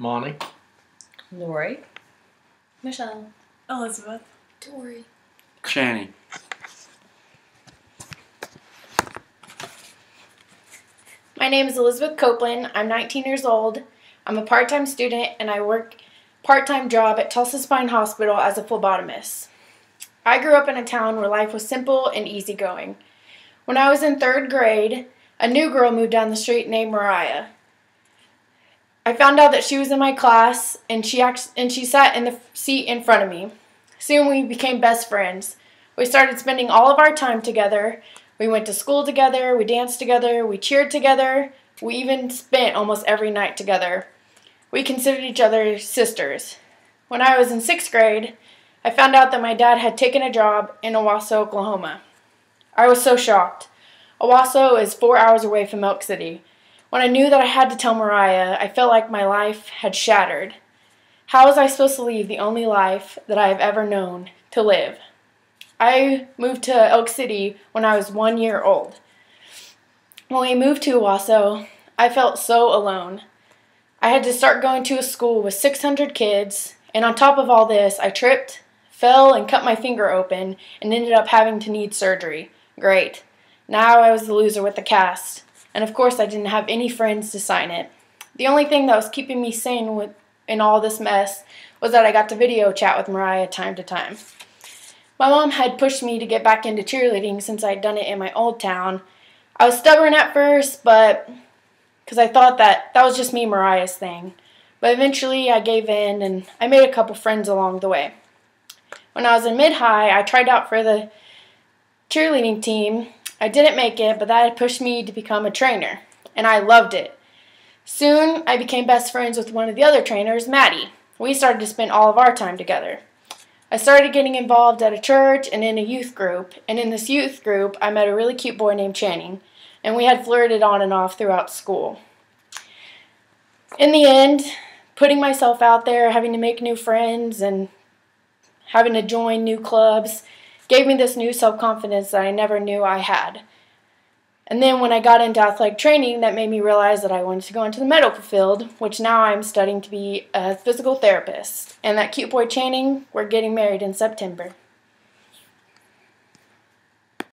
Monty. Lori. Michelle. Elizabeth. Tori. Channing. My name is Elizabeth Copeland. I'm 19 years old. I'm a part time student and I work part time job at Tulsa Spine Hospital as a phlebotomist. I grew up in a town where life was simple and easygoing. When I was in third grade, a new girl moved down the street named Mariah. I found out that she was in my class and she act- and she sat in the seat in front of me. Soon we became best friends. We started spending all of our time together. We went to school together, we danced together, we cheered together, we even spent almost every night together. We considered each other sisters. When I was in sixth grade, I found out that my dad had taken a job in Owasso, Oklahoma. I was so shocked. Owasso is four hours away from Elk City. When I knew that I had to tell Mariah, I felt like my life had shattered. How was I supposed to leave the only life that I have ever known to live? I moved to Elk City when I was one year old. When we moved to Owasso, I felt so alone. I had to start going to a school with 600 kids, and on top of all this, I tripped, fell, and cut my finger open, and ended up having to need surgery. Great. Now I was the loser with the cast, and of course, I didn't have any friends to sign it. The only thing that was keeping me sane with, in all this mess was that I got to video chat with Mariah time to time. My mom had pushed me to get back into cheerleading since I'd done it in my old town. I was stubborn at first, but because I thought that that was just me, Mariah's thing. But eventually I gave in and I made a couple friends along the way. When I was in mid high, I tried out for the cheerleading team. I didn't make it, but that pushed me to become a trainer, and I loved it. Soon I became best friends with one of the other trainers, Maddie. We started to spend all of our time together. I started getting involved at a church and in a youth group, and in this youth group, I met a really cute boy named Channing, and we had flirted on and off throughout school. In the end, putting myself out there, having to make new friends, and having to join new clubs gave me this new self confidence that I never knew I had. And then when I got into athletic training, that made me realize that I wanted to go into the medical field, which now I'm studying to be a physical therapist. And that cute boy Channing, we're getting married in September.